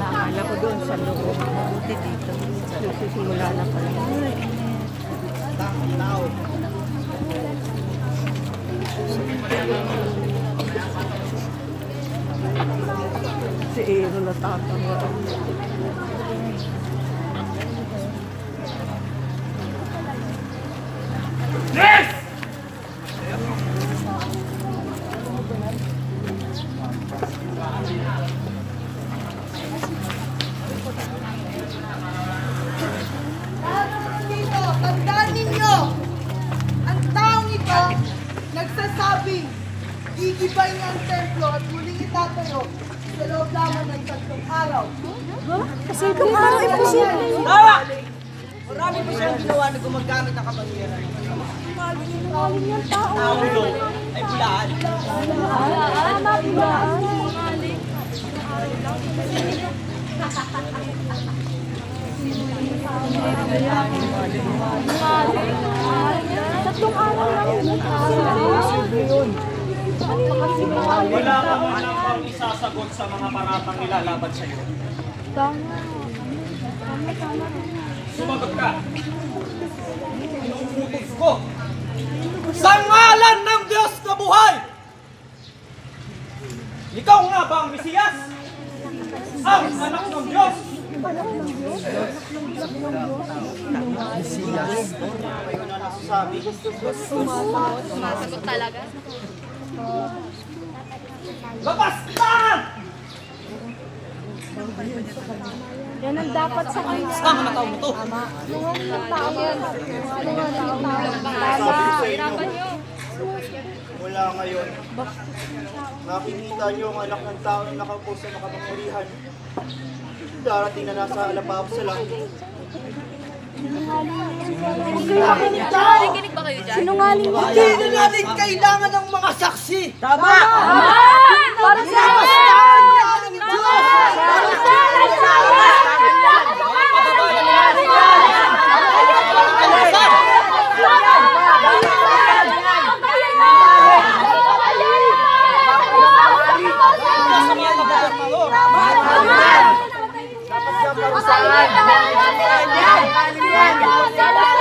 Akala ko doon sa loob. Mabuti dito. Na pala. Si Ero natatawa. Gigibay niya ang templo at muling itatayo sa loob lamang ng tatlong araw. Kasi kung parang imposible yun. Tawa! Marami pa siyang ginawa na gumagamit ng kapangyarihan. Sinungaling yung tao. Ang ulo ay bulaan. Ah, mabulaan. Tatlong araw lang yun. Wala ka man ang pang isasagot sa mga paratang nilalaban sa iyo. Tama. Tama, tama. Sumagot ka. Inuutos ko. Sa ngalan ng Diyos na buhay! Ikaw nga ba ang Mesiyas? Ang anak ng Diyos? Nasasabi. Sumasagot talaga. Lapastan! Yan ang dapat sa kanya. Saan ang tao mo to? Sinungaling yung tao yan. Sinungaling yung tao. Tama. Mula ngayon, nakikita niyo ang anak ng tao na nakaupo sa makapangyarihan. Darating na nasa alapap sa langit. Ba kayo dyan? Sinungaling ka. Hindi na natin kailangan ng mga saksi. Tama! Tama! Para sa akin! Para sa Dapat siya parusahan. Dapat siya parusahan.